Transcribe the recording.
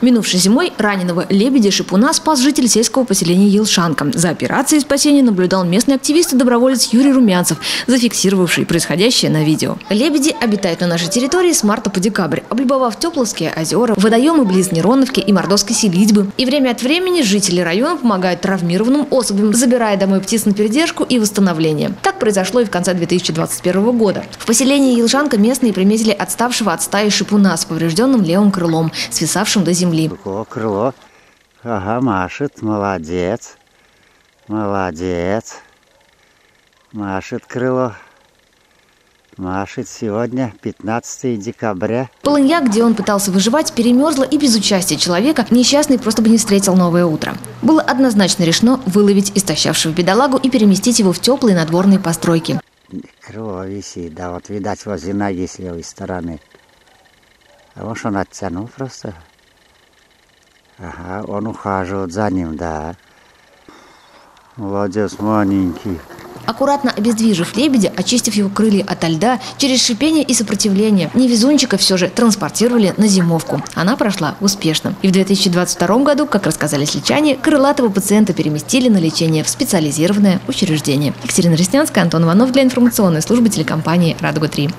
Минувшей зимой раненого лебедя-шипуна спас житель сельского поселения Елшанка. За операцией спасения наблюдал местный активист и доброволец Юрий Румянцев, зафиксировавший происходящее на видео. Лебеди обитают на нашей территории с марта по декабрь, облюбовав Тепловские озера, водоемы близ Нероновки и Мордовской селитьбы. И время от времени жители района помогают травмированным особям, забирая домой птиц на передержку и восстановление. Так произошло и в конце 2021 года. В поселении Елшанка местные приметили отставшего от стаи шипуна с поврежденным левым крылом, свисавшим до земли. О, крыло. Ага, машет. Молодец. Молодец. Машет крыло. Машет сегодня 15 декабря. Полынья, где он пытался выживать, перемерзла и без участия человека несчастный просто бы не встретил новое утро. Было однозначно решено выловить истощавшего бедолагу и переместить его в теплые надворные постройки. Крыло висит, да, вот видать возле ноги с левой стороны. А может он оттянул просто? Ага, он ухаживает за ним, да. Молодец, маленький. Аккуратно обездвижив лебедя, очистив его крылья от льда, через шипение и сопротивление, невезунчика все же транспортировали на зимовку. Она прошла успешно. И в 2022 году, как рассказали сличане, крылатого пациента переместили на лечение в специализированное учреждение. Екатерина Реснянская, Антон Иванов для информационной службы телекомпании «Радуга-3».